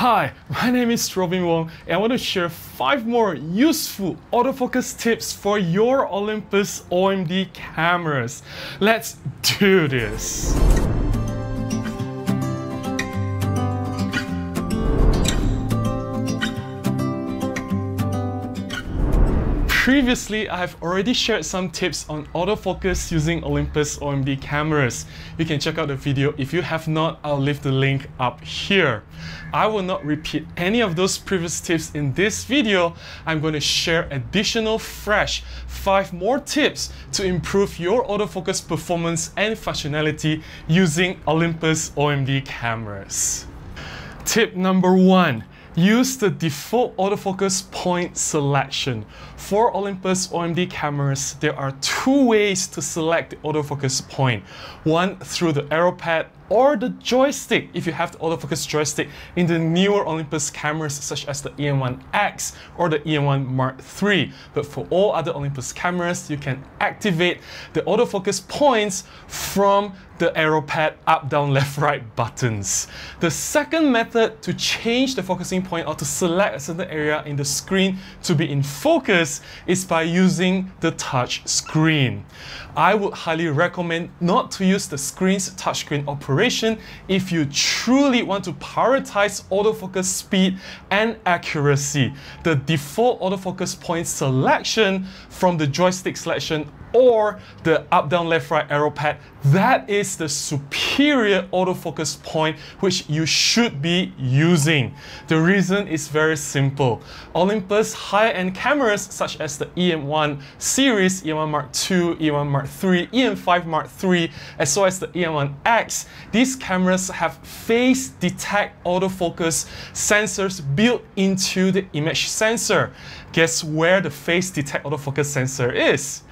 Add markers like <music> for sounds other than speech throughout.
Hi, my name is Robin Wong and I want to share 5 more useful autofocus tips for your Olympus OM-D cameras. Let's do this! Previously, I have already shared some tips on autofocus using Olympus OM-D cameras. You can check out the video. If you have not, I'll leave the link up here. I will not repeat any of those previous tips in this video. I'm going to share additional fresh 5 more tips to improve your autofocus performance and functionality using Olympus OM-D cameras. Tip number 1 use the default autofocus point selection. For Olympus OM-D cameras, there are two ways to select the autofocus point. One through the arrow pad or the joystick if you have the autofocus joystick in the newer Olympus cameras such as the E-M1X or the E-M1 Mark III. But for all other Olympus cameras, you can activate the autofocus points from the arrow pad up, down, left, <laughs> right buttons. The second method to change the focusing point or to select a certain area in the screen to be in focus is by using the touch screen. I would highly recommend not to use the screen's touchscreen operation if you truly want to prioritize autofocus speed and accuracy. The default autofocus point selection from the joystick selection or the up, down, left, right arrow pad, that is the superior autofocus point which you should be using. The reason is very simple. Olympus high-end cameras such as the E-M1 series, E-M1 Mark II, E-M1 Mark III, E-M5 Mark III, as well as the E-M1X, these cameras have phase detect autofocus sensors built into the image sensor. Guess where the phase detect autofocus sensor is?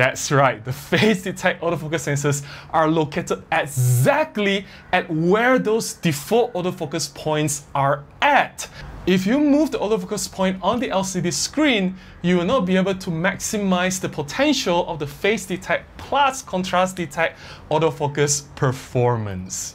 That's right, the phase detect autofocus sensors are located exactly at where those default autofocus points are at. If you move the autofocus point on the LCD screen, you will not be able to maximize the potential of the phase detect plus contrast detect autofocus performance.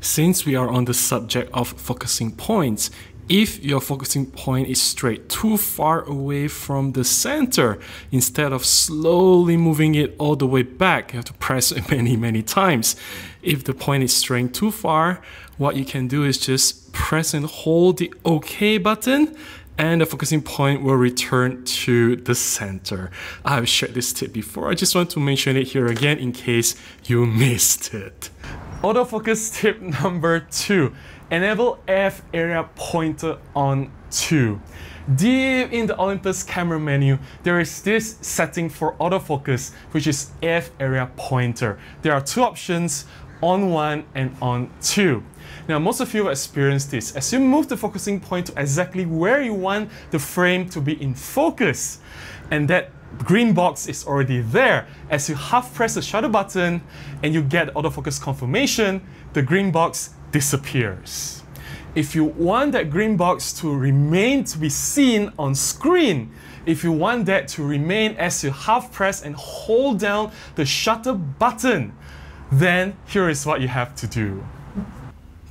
Since we are on the subject of focusing points, if your focusing point is straight too far away from the center, instead of slowly moving it all the way back, you have to press it <laughs> many, many times. If the point is straying too far, what you can do is just press and hold the OK button and the focusing point will return to the center. I've shared this tip before, I just want to mention it here again in case you <laughs> missed it. Autofocus tip <laughs> number two Enable AF area pointer on 2. Deep in the Olympus camera menu, there is this setting for autofocus, which is AF area pointer. There are two options, on 1 and on 2. Now, most of you have experienced this. As you move the focusing point to exactly where you want the frame to be in focus, and that green box is already there. As you half press the shutter button and you get autofocus confirmation, the green box disappears. If you want that green box to remain to be seen on screen, if you want that to remain as you half press and hold down the shutter button, then here is what you have to do.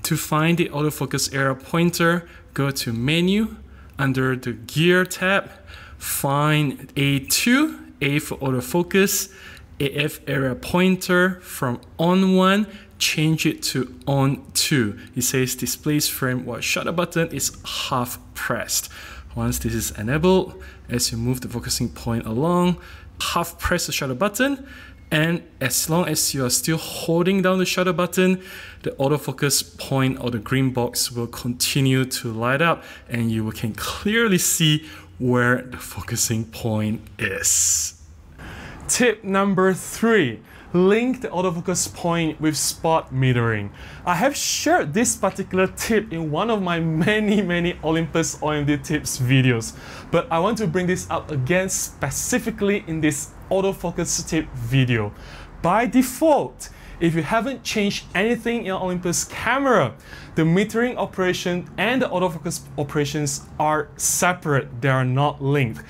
To find the autofocus area pointer, go to Menu, under the Gear tab, find A2, A for autofocus, AF area pointer from on 1 change it to on 2. It says displays frame while shutter button is half pressed. Once this is enabled, as you move the focusing point along, half press the shutter button and as long as you are still holding down the shutter button, the autofocus point or the green box will continue to light up and you can clearly see where the focusing point is. Tip number three, link the autofocus point with spot metering. I have shared this particular tip in one of my many, many Olympus OM-D tips videos, but I want to bring this up again specifically in this autofocus tip video. By default, if you haven't changed anything in your Olympus camera, the metering operation and the autofocus operations are separate, they are not linked.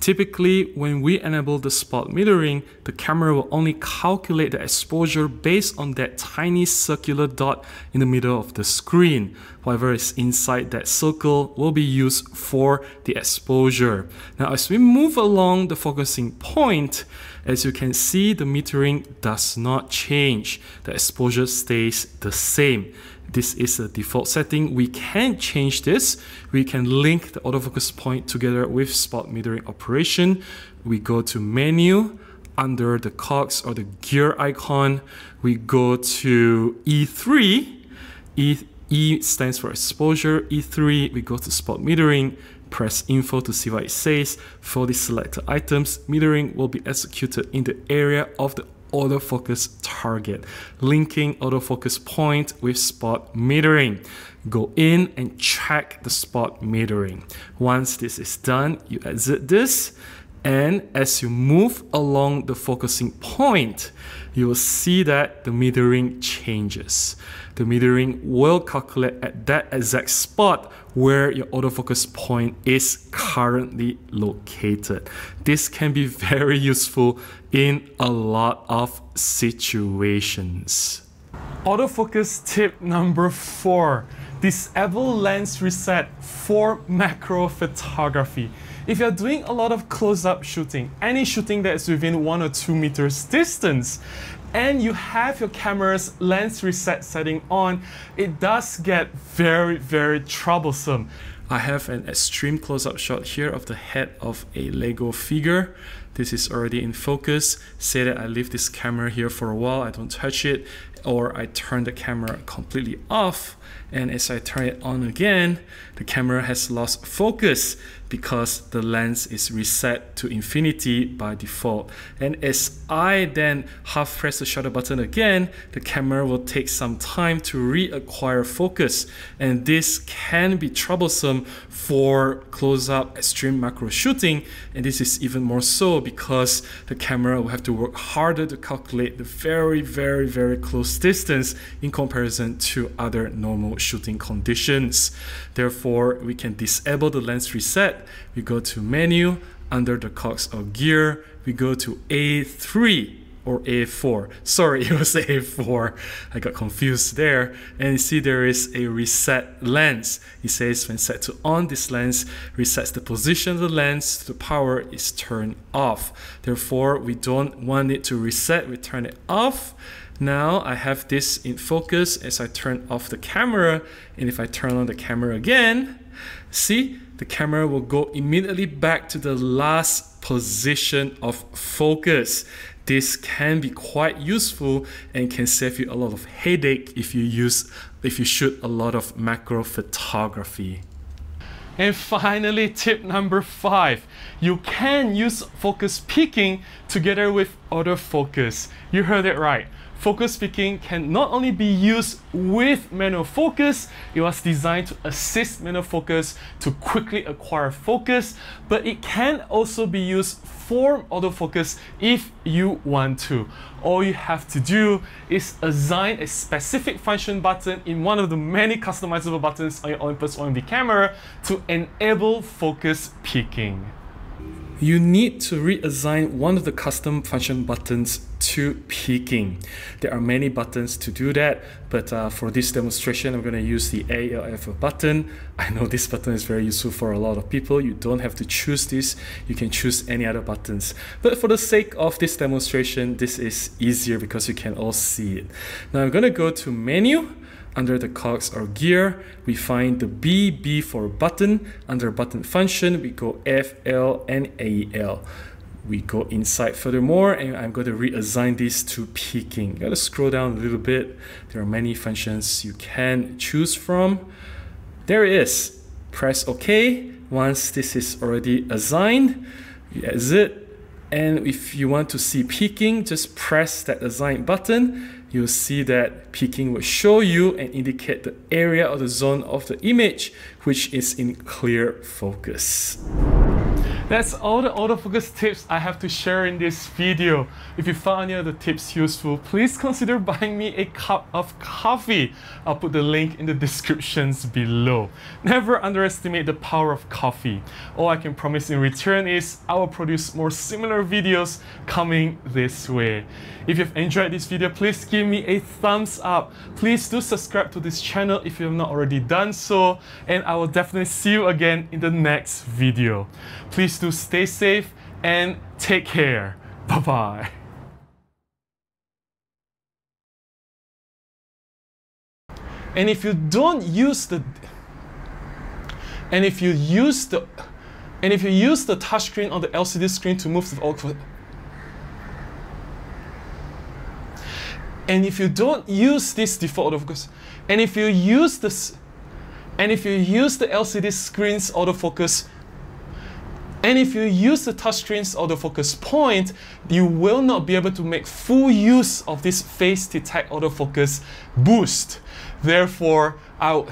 Typically, when we enable the spot metering, the camera will only calculate the exposure based on that tiny circular dot in the middle of the screen. Whatever is inside that circle will be used for the exposure. Now, as we move along the focusing point, as you can see, the metering does not change. The exposure stays the same. This is a default setting. We can change this. We can link the autofocus point together with spot metering operation. We go to menu, under the cogs or the gear icon, we go to E3. E, e stands for exposure. E3, we go to spot metering, press info to see what it says. For the selected items, metering will be executed in the area of the autofocus target, linking autofocus point with spot metering. Go in and check the spot metering. Once this is done, you exit this and as you move along the focusing point, you will see that the metering changes. The metering will calculate at that exact spot where your autofocus point is currently located. This can be <laughs> very useful in a lot of situations. Autofocus tip number four, disable lens reset for macro photography. If you're doing a lot of close-up shooting, any shooting that is within one or two meters distance, and you have your camera's lens reset setting on, it does get very, very troublesome. I have an extreme close-up shot here of the head of a Lego figure. This is already in focus. Say that I leave this camera here for a while, I don't touch it, or I turn the camera completely off and as I turn it on again, the camera has lost focus because the lens is reset to infinity by default. And as I then half press the shutter button again, the camera will take some time to reacquire focus. And this can be troublesome for close-up extreme macro shooting. And this is even more so because the camera will have to work harder to calculate the very, very, very close distance in comparison to other normal shooting conditions. Therefore, we can disable the lens reset. We go to menu, under the cogs of gear, we go to A3 or A4. Sorry, <laughs> it was A4. I got confused there. And you see there is a reset lens. It says when set to on, this lens resets the position of the lens, the power is turned off. Therefore, we don't want it to reset, we turn it off. Now I have this in focus as I turn off the camera and if I turn on the camera again, see the camera will go immediately back to the last position of focus. This can be quite useful and can save you a lot of headache if you use if you shoot a lot of macro photography. And finally, tip number five, you can use focus peaking together with autofocus. You heard it right focus peaking can not only be used with manual focus, it was designed to assist manual focus to quickly acquire focus, but it can also be used for autofocus if you want to. All you have to do is assign a specific function button in one of the many customizable buttons on your Olympus OM-D camera to enable focus peaking you need to reassign one of the custom function buttons to peaking. There are many buttons to do that, but uh, for this demonstration, I'm going to use the ALF button. I know this button is very useful for a lot of people. You don't have to choose this. You can choose any other buttons. But for the sake of this demonstration, this is easier because you can all see it. Now I'm going to go to menu under the cogs or gear, we find the B, B for button. Under button function, we go F, L, and AL. We go inside furthermore, and I'm going to reassign this to peaking. Gotta scroll down a little bit. There are many functions you can choose from. There it is. Press OK. Once this is already assigned, you exit. And if you want to see peaking, just press that assign button you'll see that peaking will show you and indicate the area or the zone of the image which is in clear focus. That's all the autofocus tips I have to share in this video. If you found any of the tips useful, please consider <laughs> buying me a cup of coffee. I'll put the link in the descriptions below. Never underestimate the power of coffee. All I can promise in return is I will produce more similar videos coming this way. If you've enjoyed this video, please give me a thumbs up. Please do subscribe to this channel if you have not already done so, and I will definitely see you again in the next video. Please do stay safe and take care. Bye bye. And if you don't use the and if you use the and if you use the touchscreen on the LCD screen to move the and if you don't use this default autofocus and if you use this and if you use the LCD screen's autofocus and if you use the touchscreen's autofocus point, you will not be able to make full use of this phase detect autofocus boost. Therefore, I